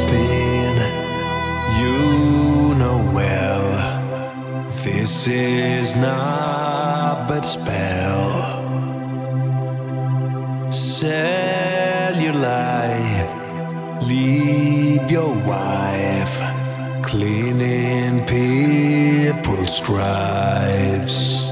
always been. You know well, this is not but spell. Sell your life, leave your wife, cleaning people's stripes.